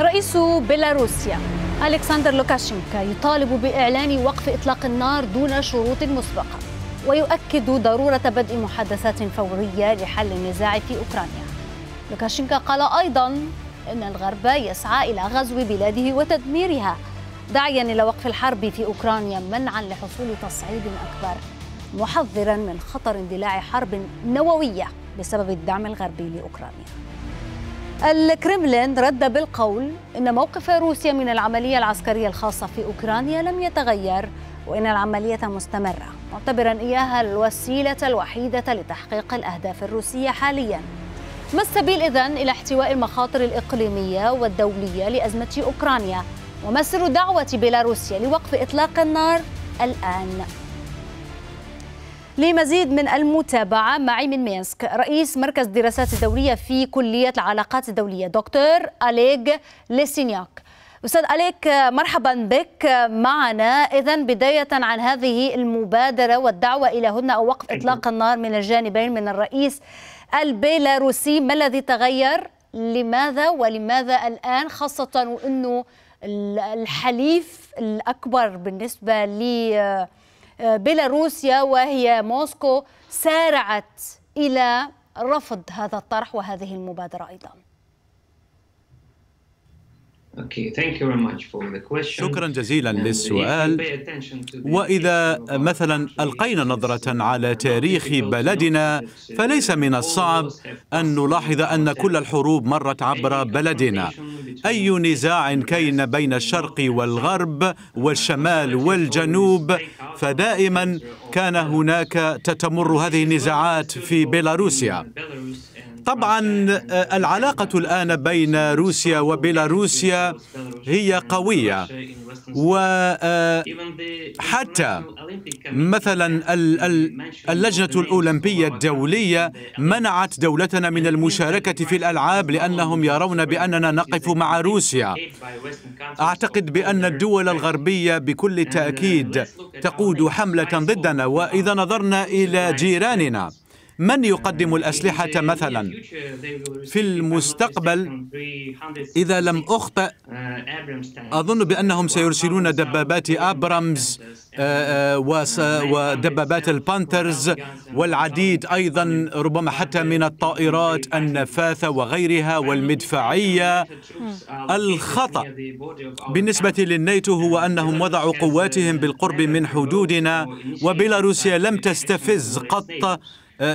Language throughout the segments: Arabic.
رئيس بيلاروسيا ألكسندر لوكاشينكا يطالب بإعلان وقف إطلاق النار دون شروط مسبقة ويؤكد ضرورة بدء محادثات فورية لحل النزاع في أوكرانيا. لوكاشينكا قال أيضا أن الغرب يسعى إلى غزو بلاده وتدميرها داعيا إلى وقف الحرب في أوكرانيا منعا لحصول تصعيد أكبر محذرا من خطر اندلاع حرب نووية بسبب الدعم الغربي لأوكرانيا. الكرملين رد بالقول إن موقف روسيا من العملية العسكرية الخاصة في أوكرانيا لم يتغير وإن العملية مستمرة معتبرا إياها الوسيلة الوحيدة لتحقيق الأهداف الروسية حاليا. ما السبيل إذن إلى احتواء المخاطر الإقليمية والدولية لأزمة أوكرانيا؟ وما سر دعوة بيلاروسيا لوقف إطلاق النار الآن؟ لمزيد من المتابعة معي من مينسك رئيس مركز دراسات الدولية في كلية العلاقات الدولية دكتور أليغ ليسينياك. أستاذ أليك مرحبا بك. معنا إذا بداية عن هذه المبادرة والدعوة إلى هدنة أو وقف إطلاق النار من الجانبين من الرئيس البيلاروسي. ما الذي تغير؟ لماذا ولماذا الآن؟ خاصة وأنه الحليف الأكبر بالنسبة لي بيلاروسيا وهي موسكو سارعت إلى رفض هذا الطرح وهذه المبادرة أيضا. شكرا جزيلا للسؤال. وإذا مثلا ألقينا نظرة على تاريخ بلدنا فليس من الصعب أن نلاحظ أن كل الحروب مرت عبر بلدنا. أي نزاع كان بين الشرق والغرب والشمال والجنوب فدائما كان هناك تتمر هذه النزاعات في بيلاروسيا. طبعا العلاقة الآن بين روسيا وبيلاروسيا هي قوية. وحتى مثلا اللجنة الأولمبية الدولية منعت دولتنا من المشاركة في الألعاب لأنهم يرون بأننا نقف مع روسيا. أعتقد بأن الدول الغربية بكل تأكيد تقود حملة ضدنا. وإذا نظرنا إلى جيراننا من يقدم الأسلحة مثلا؟ في المستقبل إذا لم أخطئ أظن بأنهم سيرسلون دبابات أبرامز ودبابات البانترز والعديد أيضا ربما حتى من الطائرات النفاثة وغيرها والمدفعية. الخطأ بالنسبة للناتو هو أنهم وضعوا قواتهم بالقرب من حدودنا وبيلاروسيا لم تستفز قط.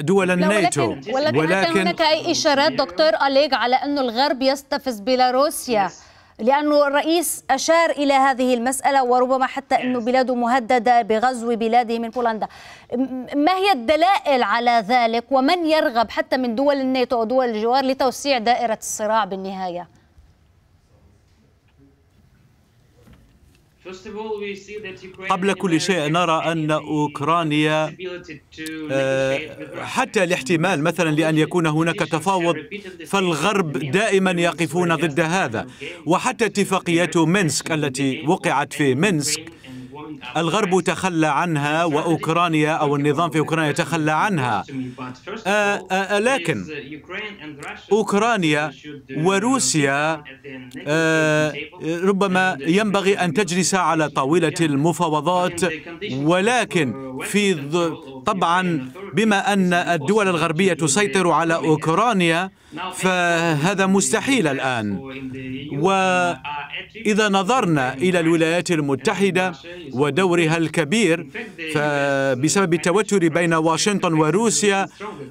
دول الناتو. ولكن, ولكن, ولكن هناك أي إشارات دكتور أليغ على أن الغرب يستفز بيلاروسيا؟ لأنه الرئيس أشار إلى هذه المسألة وربما حتى أنه بلاده مهددة بغزو بلاده من بولندا. ما هي الدلائل على ذلك؟ ومن يرغب حتى من دول الناتو أو دول الجوار لتوسيع دائرة الصراع بالنهاية؟ قبل كل شيء نرى أن أوكرانيا حتى الاحتمال مثلا لأن يكون هناك تفاوض فالغرب دائما يقفون ضد هذا. وحتى اتفاقية مينسك التي وقعت في مينسك الغرب تخلى عنها وأوكرانيا أو النظام في أوكرانيا تخلى عنها. آآ آآ لكن أوكرانيا وروسيا ربما ينبغي أن تجلس على طاولة المفاوضات ولكن في طبعا بما أن الدول الغربية تسيطر على أوكرانيا فهذا مستحيل الآن. وإذا نظرنا إلى الولايات المتحدة ودورها الكبير فبسبب التوتر بين واشنطن وروسيا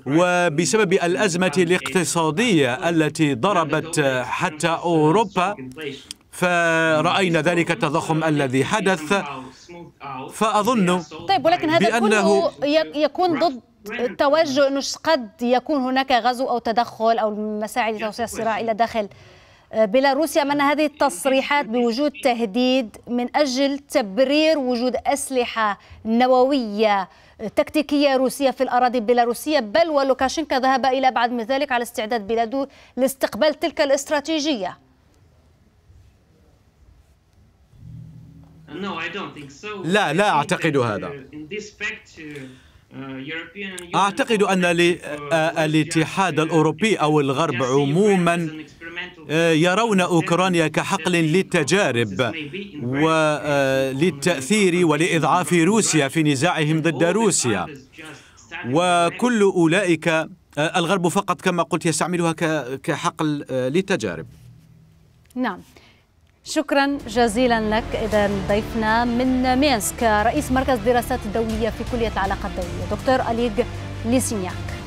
وبسبب الأزمة الاقتصادية التي ضربت حتى أوروبا فرأينا ذلك التضخم الذي حدث. فأظن طيب ولكن هذا كله يكون ضد التوجه انه قد يكون هناك غزو أو تدخل أو مساعي لتوسيع الصراع إلى داخل بيلاروسيا. من هذه التصريحات بوجود تهديد من أجل تبرير وجود أسلحة نووية تكتيكية روسية في الأراضي البيلاروسية بل ولوكاشينكا ذهب إلى ابعد من ذلك على استعداد بلاده لاستقبال تلك الاستراتيجية. لا لا أعتقد هذا. أعتقد أن الاتحاد الأوروبي أو الغرب عموما يرون أوكرانيا كحقل للتجارب وللتأثير ولإضعاف روسيا في نزاعهم ضد روسيا. وكل أولئك الغرب فقط كما قلت يستعملها كحقل للتجارب. نعم. شكرا جزيلا لك. اذا ضيفنا من مينسك رئيس مركز دراسات الدولية في كلية العلاقات الدولية دكتور أليغ ليسينياك.